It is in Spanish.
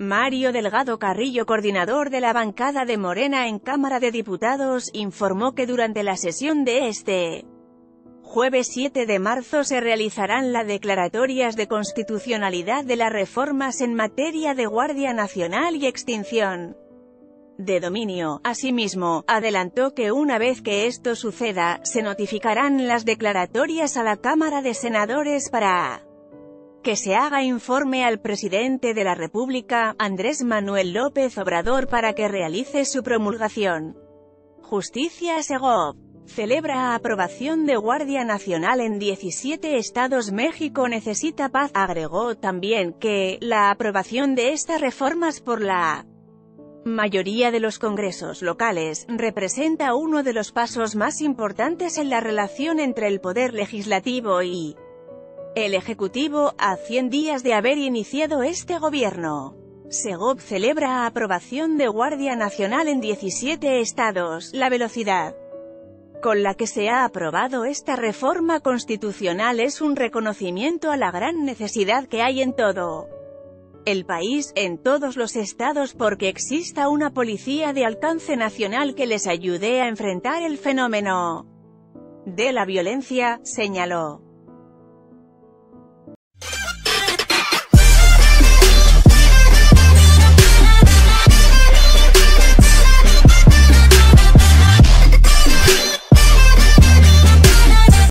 Mario Delgado Carrillo, coordinador de la bancada de Morena en Cámara de Diputados, informó que durante la sesión de este jueves 7 de marzo se realizarán las declaratorias de constitucionalidad de las reformas en materia de Guardia Nacional y extinción de dominio. Asimismo, adelantó que una vez que esto suceda, se notificarán las declaratorias a la Cámara de Senadores para que se haga informe al presidente de la República, Andrés Manuel López Obrador para que realice su promulgación. Justicia Segov celebra aprobación de Guardia Nacional en 17 estados México necesita paz. Agregó también que, la aprobación de estas reformas por la mayoría de los congresos locales, representa uno de los pasos más importantes en la relación entre el poder legislativo y el Ejecutivo, a 100 días de haber iniciado este gobierno. Segov celebra aprobación de Guardia Nacional en 17 estados. La velocidad con la que se ha aprobado esta reforma constitucional es un reconocimiento a la gran necesidad que hay en todo el país, en todos los estados porque exista una policía de alcance nacional que les ayude a enfrentar el fenómeno de la violencia, señaló.